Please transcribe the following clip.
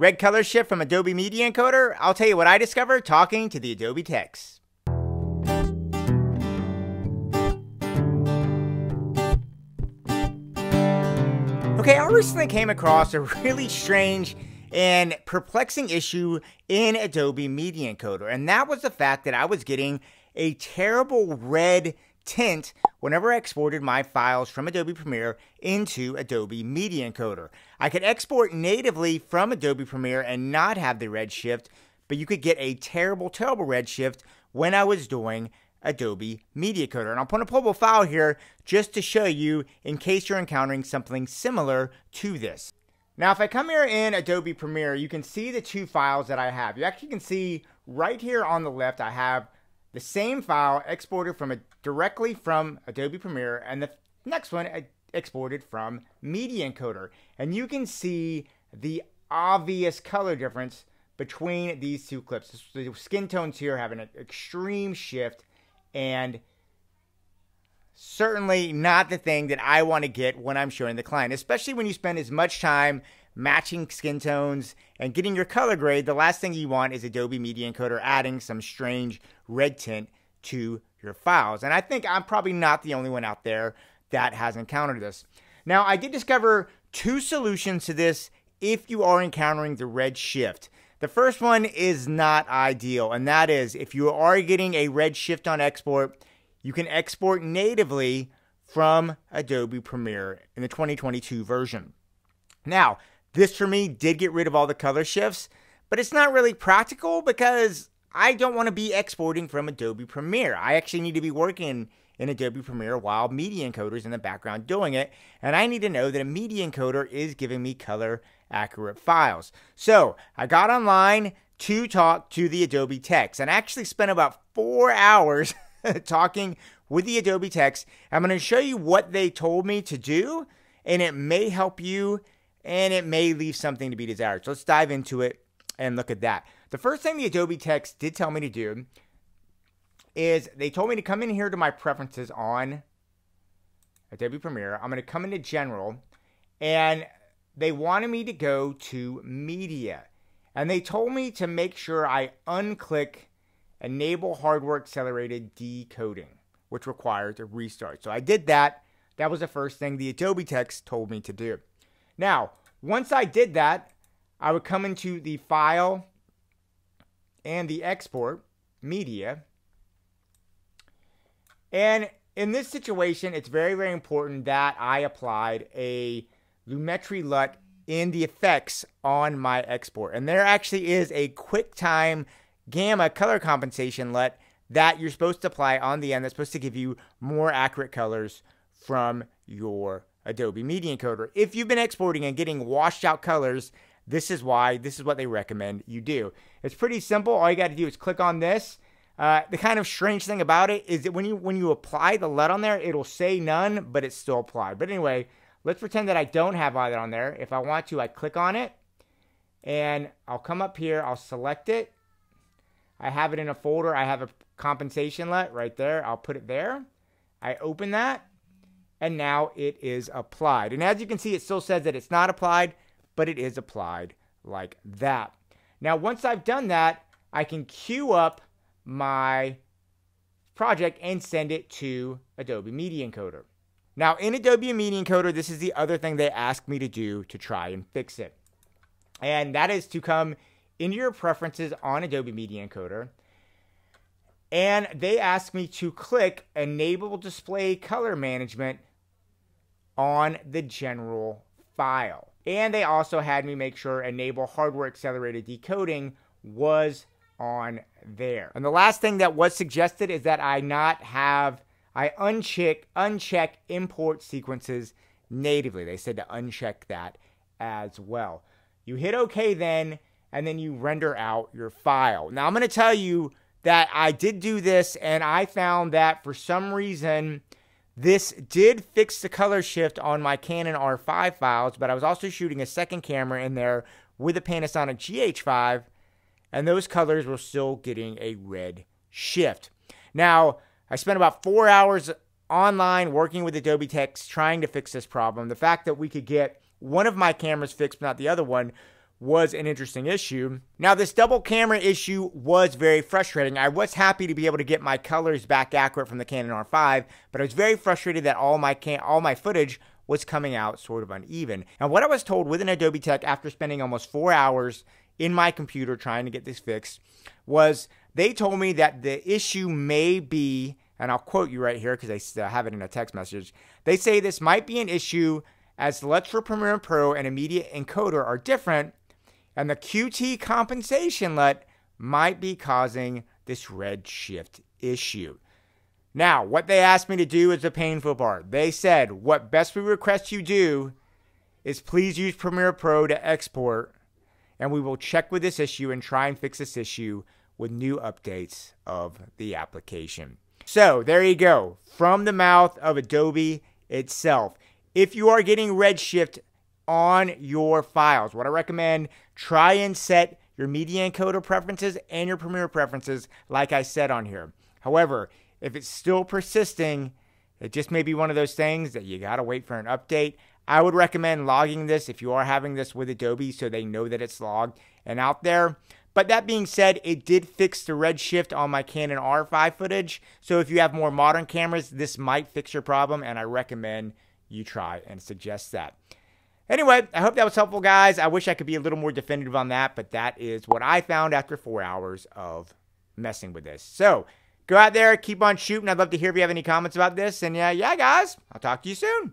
Red color shift from Adobe Media Encoder? I'll tell you what I discovered talking to the Adobe techs. Okay, I recently came across a really strange and perplexing issue in Adobe Media Encoder, and that was the fact that I was getting a terrible red tint whenever I exported my files from Adobe Premiere into Adobe Media Encoder. I could export natively from Adobe Premiere and not have the red shift, but you could get a terrible, terrible red shift when I was doing Adobe Media Encoder. And I'll put a pullable file here just to show you in case you're encountering something similar to this. Now, if I come here in Adobe Premiere, you can see the two files that I have. You actually can see right here on the left, I have the same file exported from a, directly from Adobe Premiere, and the next one eh, exported from Media Encoder. And you can see the obvious color difference between these two clips. The skin tones here have an extreme shift and certainly not the thing that I want to get when I'm showing the client, especially when you spend as much time matching skin tones and getting your color grade. The last thing you want is Adobe Media Encoder adding some strange red tint to your files. And I think I'm probably not the only one out there that has encountered this. Now, I did discover two solutions to this if you are encountering the red shift. The first one is not ideal, and that is if you are getting a red shift on export, you can export natively from Adobe Premiere in the 2022 version. Now, this for me did get rid of all the color shifts, but it's not really practical because I don't want to be exporting from Adobe Premiere. I actually need to be working in Adobe Premiere while Media Encoder is in the background doing it, and I need to know that a Media Encoder is giving me color accurate files. So I got online to talk to the Adobe techs and actually spent about four hours talking with the Adobe techs. I'm going to show you what they told me to do, and it may help you and it may leave something to be desired. So let's dive into it and look at that. The first thing the Adobe Techs did tell me to do is they told me to come in here to my preferences on Adobe Premiere. I'm going to come into General, and they wanted me to go to Media. And they told me to make sure I unclick Enable Hardware Accelerated Decoding, which requires a restart. So I did that. That was the first thing the Adobe Techs told me to do. Now, once I did that, I would come into the File and the Export Media. And in this situation, it's very, very important that I applied a Lumetri LUT in the effects on my export. And there actually is a QuickTime Gamma color compensation LUT that you're supposed to apply on the end that's supposed to give you more accurate colors from your Adobe Media Encoder. If you've been exporting and getting washed out colors, this is why, this is what they recommend you do. It's pretty simple. All you got to do is click on this. Uh, the kind of strange thing about it is that when you when you apply the LUT on there, it'll say none, but it's still applied. But anyway, let's pretend that I don't have either on there. If I want to, I click on it, and I'll come up here. I'll select it. I have it in a folder. I have a compensation LUT right there. I'll put it there. I open that, and now it is applied. And as you can see, it still says that it's not applied, but it is applied like that. Now, once I've done that, I can queue up my project and send it to Adobe Media Encoder. Now, in Adobe Media Encoder, this is the other thing they ask me to do to try and fix it. And that is to come into your preferences on Adobe Media Encoder and they ask me to click enable display color management on the general file. And they also had me make sure enable hardware accelerated decoding was on there. And the last thing that was suggested is that I not have, I uncheck, uncheck import sequences natively. They said to uncheck that as well. You hit OK then, and then you render out your file. Now I'm going to tell you that I did do this and I found that for some reason, this did fix the color shift on my Canon R5 files, but I was also shooting a second camera in there with a Panasonic GH5, and those colors were still getting a red shift. Now, I spent about four hours online working with Adobe Techs trying to fix this problem. The fact that we could get one of my cameras fixed, but not the other one, was an interesting issue. Now, this double camera issue was very frustrating. I was happy to be able to get my colors back accurate from the Canon R5, but I was very frustrated that all my all my footage was coming out sort of uneven. Now, what I was told with an Adobe Tech after spending almost four hours in my computer trying to get this fixed was they told me that the issue may be, and I'll quote you right here because I still have it in a text message. They say this might be an issue as LUTs for Premiere Pro and Immediate Encoder are different and the QT compensation LUT might be causing this redshift issue. Now, what they asked me to do is the painful part. They said, what best we request you do is please use Premiere Pro to export, and we will check with this issue and try and fix this issue with new updates of the application. So, there you go. From the mouth of Adobe itself. If you are getting Redshift on your files. What I recommend, try and set your media encoder preferences and your Premiere preferences like I said on here. However, if it's still persisting, it just may be one of those things that you got to wait for an update. I would recommend logging this if you are having this with Adobe so they know that it's logged and out there. But that being said, it did fix the redshift on my Canon R5 footage. So if you have more modern cameras, this might fix your problem, and I recommend you try and suggest that. Anyway, I hope that was helpful, guys. I wish I could be a little more definitive on that, but that is what I found after four hours of messing with this. So go out there, keep on shooting. I'd love to hear if you have any comments about this. And yeah, yeah, guys, I'll talk to you soon.